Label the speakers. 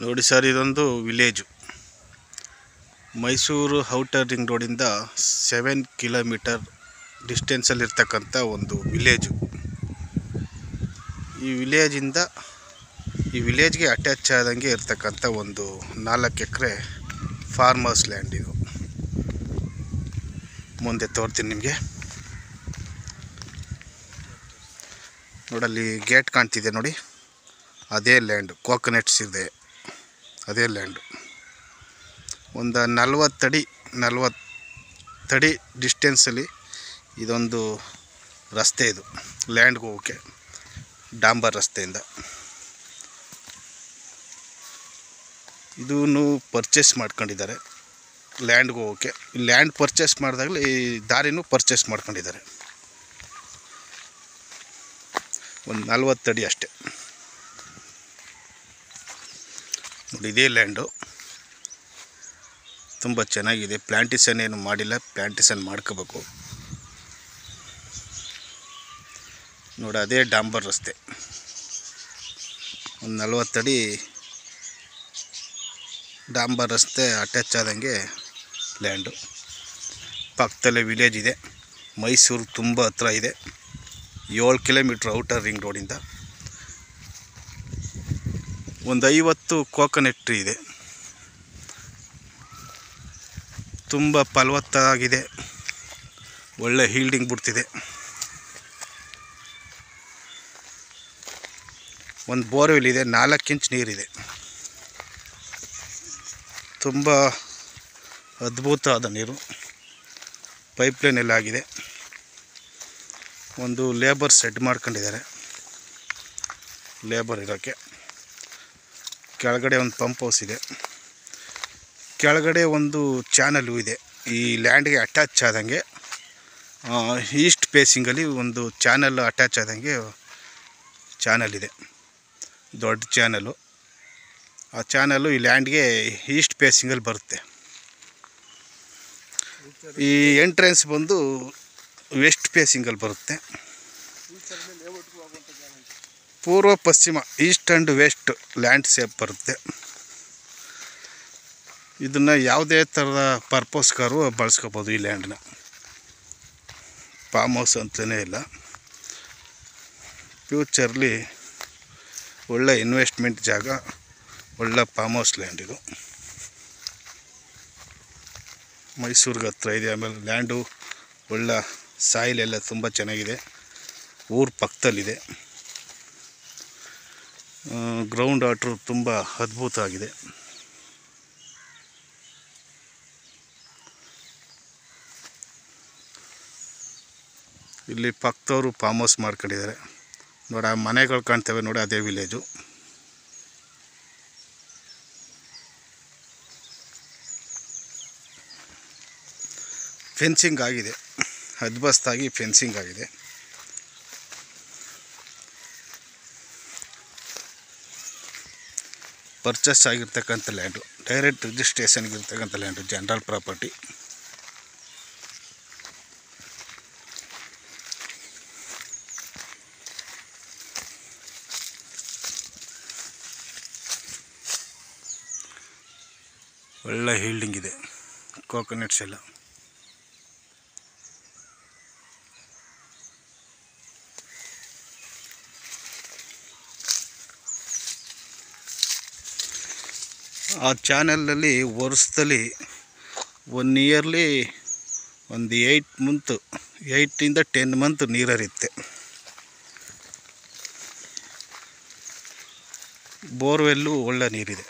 Speaker 1: ನೋಡಿ ಸರ್, ಇದೊಂದು village. Mysuru outer ring ರೋಡಿಂದ ಸೆವೆನ್ ಕಿಲೋಮೀಟರ್ ಡಿಸ್ಟೆನ್ಸಲ್ಲಿರ್ತಕ್ಕಂಥ ಒಂದು ವಿಲೇಜು. ಈ ವಿಲೇಜಿಂದ ಈ ವಿಲೇಜ್ಗೆ ಅಟ್ಯಾಚ್ ಆದಂಗೆ ಇರ್ತಕ್ಕಂಥ ಒಂದು ನಾಲ್ಕು ಎಕರೆ ಫಾರ್ಮರ್ಸ್ ಲ್ಯಾಂಡ್ ಇದು. ಮುಂದೆ ತೋರ್ತೀನಿ ನಿಮಗೆ. ನೋಡಲ್ಲಿ ಗೇಟ್ ಕಾಣ್ತಿದೆ ನೋಡಿ. ಅದೇ ಲ್ಯಾಂಡ್, ಕೋಕೋನಟ್ಸ್ ಇದೆ. ಅದೇ ಲ್ಯಾಂಡು ಒಂದು ನಲ್ವತ್ತಡಿ ನಲ್ವತ್ತಡಿ ಡಿಸ್ಟೆನ್ಸಲ್ಲಿ ಇದೊಂದು ರಸ್ತೆ ಇದು ಲ್ಯಾಂಡ್ಗೆ ಹೋಗೋಕ್ಕೆ, ಡಾಂಬರ್ ರಸ್ತೆಯಿಂದ. ಇದನ್ನು ಪರ್ಚೇಸ್ ಮಾಡ್ಕೊಂಡಿದ್ದಾರೆ ಲ್ಯಾಂಡ್ಗೆ ಹೋಗೋಕ್ಕೆ. ಲ್ಯಾಂಡ್ ಪರ್ಚೇಸ್ ಮಾಡಿದಾಗಲೇ ಈ ದಾರಿನೂ ಪರ್ಚೇಸ್ ಮಾಡ್ಕೊಂಡಿದ್ದಾರೆ. ಒಂದು ನಲ್ವತ್ತಡಿ ಅಷ್ಟೆ ನೋಡಿ ಇದೇ ಲ್ಯಾಂಡು. ತುಂಬ ಚೆನ್ನಾಗಿದೆ. ಪ್ಲ್ಯಾಂಟೇಷನ್ ಏನು ಮಾಡಿಲ್ಲ. ಪ್ಲ್ಯಾಂಟೇಷನ್ ಮಾಡ್ಕೋಬೇಕು. ನೋಡಿ, ಅದೇ ಡಾಂಬರ್ ರಸ್ತೆ. ಒಂದು ನಲ್ವತ್ತಡಿ ಡಾಂಬರ್ ರಸ್ತೆ ಅಟ್ಯಾಚ್ ಆದಂಗೆ ಲ್ಯಾಂಡು. ಪಕ್ಕದಲ್ಲೇ ವಿಲೇಜ್ ಇದೆ. ಮೈಸೂರು ತುಂಬ ಹತ್ರ ಇದೆ. ಏಳು ಕಿಲೋಮೀಟ್ರ್ ಔಟರ್ ರಿಂಗ್ ರೋಡಿಂದ. ಒಂದು ಐವತ್ತು ಕೋಕೋನೆಟ್ ಟ್ರೀ ಇದೆ. ತುಂಬ ಫಲವತ್ತಾಗಿದೆ. ಒಳ್ಳೆ ಹೀಲ್ಡಿಂಗ್ ಬಿಡ್ತಿದೆ. ಒಂದು ಬೋರ್ವೆಲ್ ಇದೆ, ನಾಲ್ಕು ಇಂಚ್ ನೀರಿದೆ. ತುಂಬ ಅದ್ಭುತವಾದ ನೀರು. ಪೈಪ್ಲೈನ್ ಎಲ್ಲ ಆಗಿದೆ. ಒಂದು ಲೇಬರ್ ಸೆಟ್ ಮಾಡ್ಕೊಂಡಿದ್ದಾರೆ. ಲೇಬರ್ ಇರೋಕ್ಕೆ. ಕೆಳಗಡೆ ಒಂದು ಪಂಪ್ ಹೌಸ್ ಇದೆ. ಕೆಳಗಡೆ ಒಂದು ಚಾನಲ್ಲು ಇದೆ. ಈ ಲ್ಯಾಂಡ್ಗೆ ಅಟ್ಯಾಚ್ ಆದಂಗೆ ಈಸ್ಟ್ ಫೇಸಿಂಗಲ್ಲಿ ಒಂದು ಚಾನಲ್ ಅಟ್ಯಾಚ್ ಆದಂಗೆ ಚಾನಲ್ ಇದೆ. ದೊಡ್ಡ ಚಾನಲು. ಆ ಚಾನಲ್ಲು ಈ ಲ್ಯಾಂಡ್ಗೆ ಈಸ್ಟ್ ಫೇಸಿಂಗಲ್ಲಿ ಬರುತ್ತೆ. ಈ ಎಂಟ್ರೆನ್ಸ್ ಬಂದು ವೆಸ್ಟ್ ಫೇಸಿಂಗಲ್ಲಿ ಬರುತ್ತೆ. ಪೂರ್ವ ಪಶ್ಚಿಮ, east and west land shape ಬರುತ್ತೆ. ಇದನ್ನು ಯಾವುದೇ ಥರದ ಪರ್ಪಸ್ಗಾರು ಬಳಸ್ಕೋಬೋದು ಈ ಲ್ಯಾಂಡನ್ನ ಫಾರ್ಮ್ ಹೌಸ್ ಅಂತಲೇ ಇಲ್ಲ. ಫ್ಯೂಚರ್ಲಿ ಒಳ್ಳೆ ಇನ್ವೆಸ್ಟ್ಮೆಂಟ್ ಜಾಗ, ಒಳ್ಳೆ ಫಾರ್ಮ್ ಹೌಸ್ ಲ್ಯಾಂಡ್ ಇದು. ಮೈಸೂರಿಗೆ ಹತ್ರ ಇದೆ, ಆಮೇಲೆ ಲ್ಯಾಂಡು ಒಳ್ಳೆ ಸಾಯಿಲ್ ಎಲ್ಲ ತುಂಬ ಚೆನ್ನಾಗಿದೆ. ಊರು ಪಕ್ಕದಲ್ಲಿದೆ ಗ್ರೌಂಡ್ ವಾಟ್ರು ತುಂಬ ಅದ್ಭುತ ಆಗಿದೆ. ಇಲ್ಲಿ ಪಕ್ಕದವರು ಫಾರ್ಮ್ ಹೌಸ್ ಮಾಡ್ಕೊಂಡಿದ್ದಾರೆ. ನೋಡಿ ಆ ಮನೆಗಳು ಕಾಣ್ತವೆ ನೋಡಿ ಅದೇ ವಿಲೇಜು ಫೆನ್ಸಿಂಗ್ ಆಗಿದೆ. ಅದ್ಬಸ್ತಾಗಿ ಫೆನ್ಸಿಂಗ್ ಆಗಿದೆ. ಪರ್ಚೇಸ್ ಆಗಿರ್ತಕ್ಕಂಥ ಲ್ಯಾಂಡು ಡೈರೆಕ್ಟ್ ರಿಜಿಸ್ಟ್ರೇಷನ್ಗೆ ಇರ್ತಕ್ಕಂಥ ಲ್ಯಾಂಡು ಜನರಲ್ ಪ್ರಾಪರ್ಟಿ ಒಳ್ಳೆ ಹೀಲ್ಡಿಂಗ್ ಇದೆ. ಕೋಕೋನಟ್ಸ್ ಎಲ್ಲ ಆ ಚಾನಲಲ್ಲಿ ವರ್ಷದಲ್ಲಿ ಒನ್ ಇಯರ್ಲಿ ಒಂದು ಏಯ್ಟ್ ಮಂತು ಏಯ್ಟಿಂದ ಟೆನ್ ಮಂತ್ ನೀರು ಹರಿಯುತ್ತೆ ಬೋರ್ವೆಲ್ಲು ಒಳ್ಳೆ ನೀರಿದೆ.